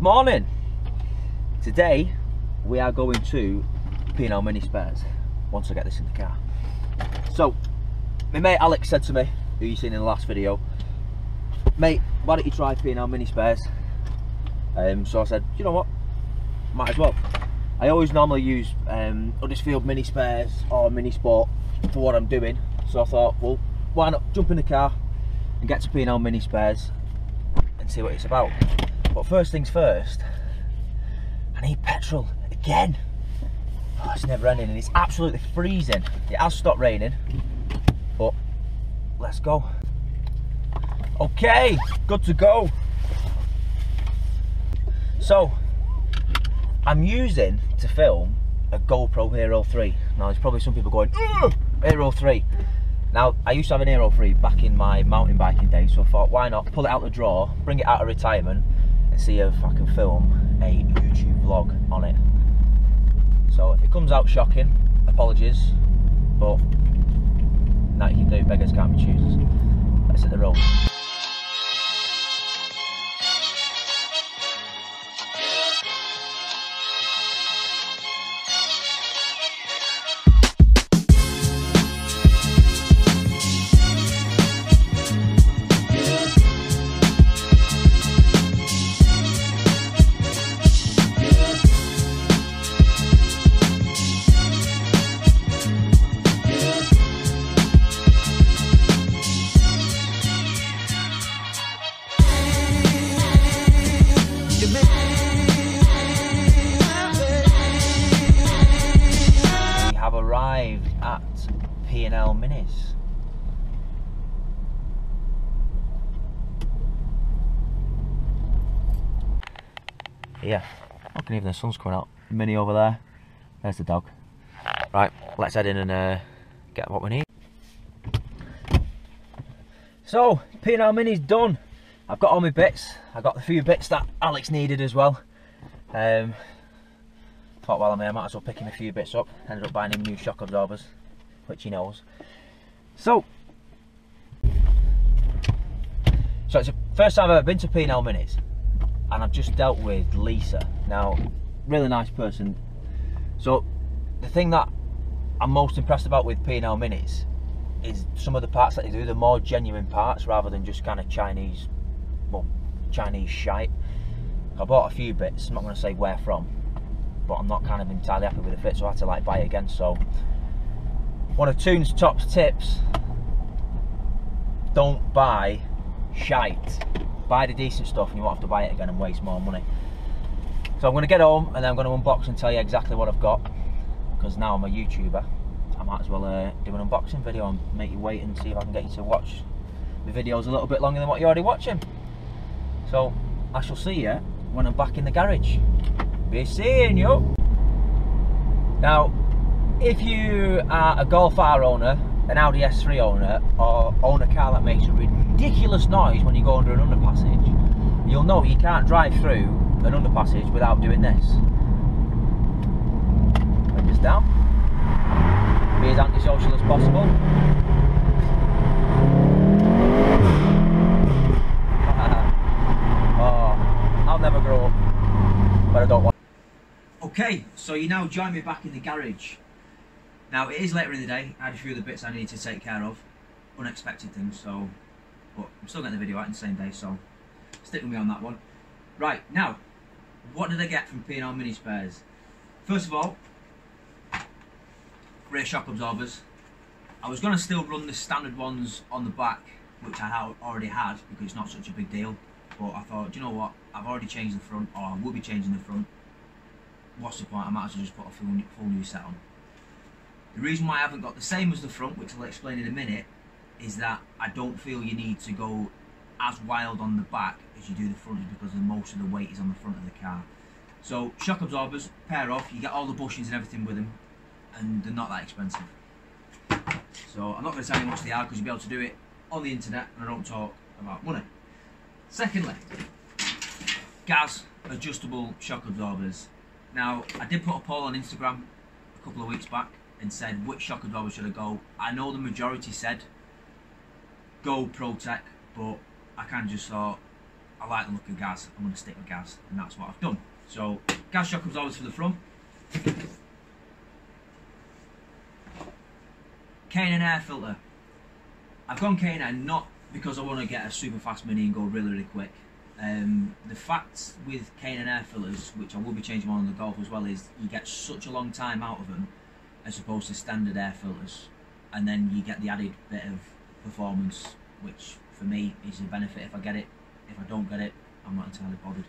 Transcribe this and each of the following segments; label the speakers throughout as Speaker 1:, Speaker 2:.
Speaker 1: Good morning. Today we are going to P&L Mini Spares once I get this in the car. So, my mate Alex said to me, who you seen in the last video, mate, why don't you try P&L Mini Spares? Um, so I said, you know what, might as well. I always normally use um, Huddersfield Mini Spares or Mini Sport for what I'm doing. So I thought, well, why not jump in the car and get to P&L Mini Spares and see what it's about. But first things first, I need petrol again. Oh, it's never ending and it's absolutely freezing. It has stopped raining, but let's go. Okay, good to go. So, I'm using to film a GoPro Hero 3. Now there's probably some people going, Hero 3. Now, I used to have an Hero 3 back in my mountain biking days, so I thought, why not pull it out of the drawer, bring it out of retirement, and see if I can film a YouTube vlog on it. So if it comes out shocking, apologies, but that you can do, beggars can't be choosers. Let's hit the road. P&L Minis. Yeah, I can even the sun's coming out. Mini over there. There's the dog. Right, let's head in and uh, get what we need. So, P&L Mini's done. I've got all my bits. I got the few bits that Alex needed as well. Um, thought while I'm here, I might as well pick him a few bits up. Ended up buying him new shock absorbers, which he knows. So, so it's the first time I've ever been to P&L Minis, and I've just dealt with Lisa. Now, really nice person. So, the thing that I'm most impressed about with P&L Minis is some of the parts that they do. They're more genuine parts rather than just kind of Chinese, well, Chinese shite. I bought a few bits. I'm not going to say where from but I'm not kind of entirely happy with the fit, so I had to like buy it again. So one of Toon's top tips: don't buy shite. Buy the decent stuff, and you won't have to buy it again and waste more money. So I'm going to get home and then I'm going to unbox and tell you exactly what I've got. Because now I'm a YouTuber, I might as well uh, do an unboxing video and make you wait and see if I can get you to watch the videos a little bit longer than what you're already watching. So I shall see you when I'm back in the garage be seeing you. Now, if you are a Golf R owner, an Audi S3 owner, or own a car that makes a ridiculous noise when you go under an underpassage, you'll know you can't drive through an underpassage without doing this. Windows down. Be as antisocial as possible. oh, I'll never grow up, but I don't want. Okay, so you now join me back in the garage. Now it is later in the day. I had a few of the bits I need to take care of, unexpected things. So, but I'm still getting the video out in the same day. So, stick with me on that one. Right now, what did I get from P&L Mini Spares? First of all, rear shock absorbers. I was going to still run the standard ones on the back, which I already had because it's not such a big deal. But I thought, you know what? I've already changed the front, or I will be changing the front what's the point? I might as well just put a full new set on. The reason why I haven't got the same as the front, which I'll explain in a minute, is that I don't feel you need to go as wild on the back as you do the front because most of the weight is on the front of the car. So shock absorbers, pair off, you get all the bushings and everything with them, and they're not that expensive. So I'm not going to tell you how much they are because you'll be able to do it on the internet, and I don't talk about money. Secondly, GAZ adjustable shock absorbers. Now, I did put a poll on Instagram a couple of weeks back and said which shock absorber should I go. I know the majority said go ProTech, but I kind of just thought I like the look of GAZ. I'm going to stick with GAZ, and that's what I've done. So GAZ shock absorbers for the front. K&N air filter. I've gone K&N not because I want to get a super fast mini and go really really quick. Um, the fact with K&N air filters, which I will be changing one on the Golf as well, is you get such a long time out of them as opposed to standard air filters, and then you get the added bit of performance, which for me is a benefit if I get it. If I don't get it, I'm not entirely bothered.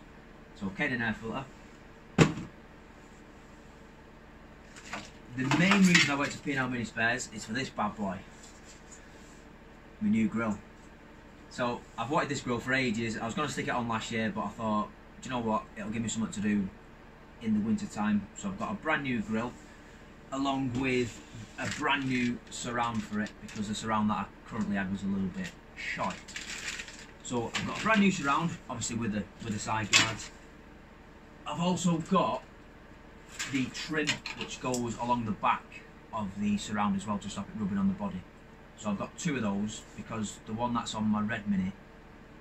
Speaker 1: So K&N air filter. The main reason I went to P&L Mini Spares is for this bad boy. My new grill. So I've wanted this grill for ages. I was going to stick it on last year, but I thought, do you know what? It'll give me something to do in the winter time. So I've got a brand new grill, along with a brand new surround for it because the surround that I currently had was a little bit shite. So I've got a brand new surround, obviously with the with the side guards. I've also got the trim which goes along the back of the surround as well to stop it rubbing on the body. So I've got two of those because the one that's on my Red Mini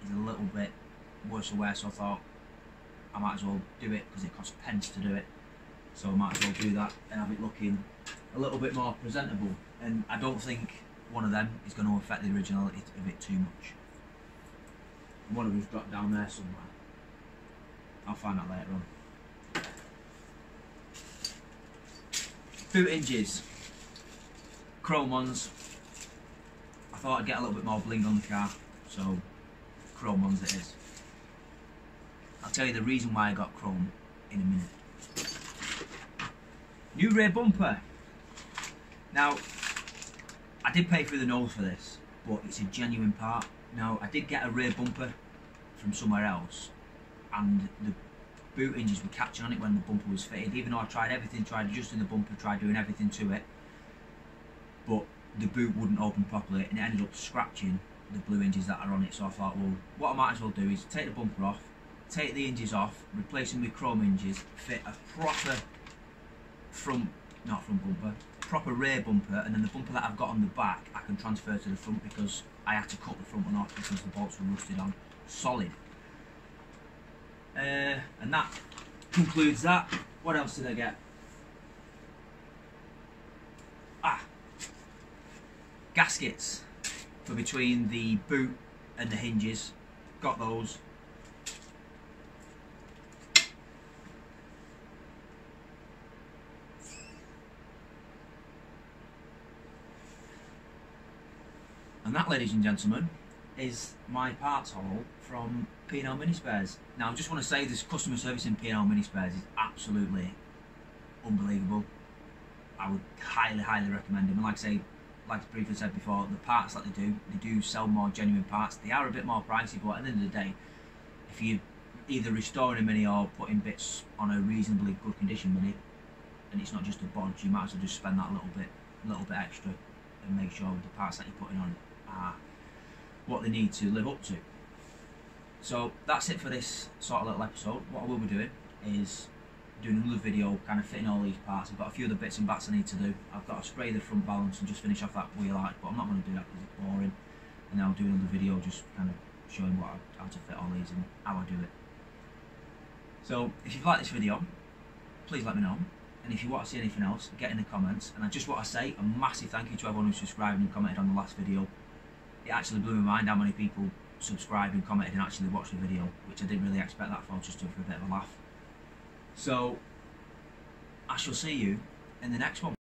Speaker 1: is a little bit worse for wear so I thought I might as well do it because it costs pence to do it. So I might as well do that and have it looking a little bit more presentable and I don't think one of them is going to affect the originality of it too much. One of them's dropped down there somewhere. I'll find out later on. Boot hinges. Chrome ones. I thought I'd get a little bit more bling on the car, so chrome ones it is. I'll tell you the reason why I got chrome in a minute. New rear bumper. Now, I did pay through the nose for this, but it's a genuine part. Now, I did get a rear bumper from somewhere else, and the boot hinges were catching on it when the bumper was fitted. Even though I tried everything, tried adjusting the bumper, tried doing everything to it, but the boot wouldn't open properly, and it ended up scratching the blue hinges that are on it. So I thought, well, what I might as well do is take the bumper off, take the hinges off, replace them with chrome hinges, fit a proper front, not front bumper, proper rear bumper, and then the bumper that I've got on the back, I can transfer to the front because I had to cut the front one off because the bolts were rusted on solid. Uh, and that concludes that. What else did I get? Ah, gaskets for between the boot and the hinges. Got those. And that, ladies and gentlemen, is my parts haul from P&L Mini Spares. Now, I just want to say this customer service in P&L Mini Spares is absolutely unbelievable. I would highly, highly recommend them. And like I say, like I briefly said before, the parts that they do, they do sell more genuine parts. They are a bit more pricey, but at the end of the day, if you either restoring a mini or putting bits on a reasonably good condition mini, and it's not just a bodge, you might as well just spend that little bit, little bit extra, and make sure the parts that you're putting on are what they need to live up to. So that's it for this sort of little episode. What I will be doing is doing another video kind of fitting all these parts. I've got a few other bits and bats I need to do. I've got to spray the front valance and just finish off that wheel arch, but I'm not going to do that because it's boring. And then I'll do another video just kind of showing what I, how to fit all these and how I do it. So if you've liked this video, please let me know. And if you want to see anything else, get in the comments. And I just want to say a massive thank you to everyone who subscribed and commented on the last video. It actually blew my mind how many people subscribed and commented and actually watched the video, which I didn't really expect that for, just for a bit of a laugh. So, I shall see you in the next one.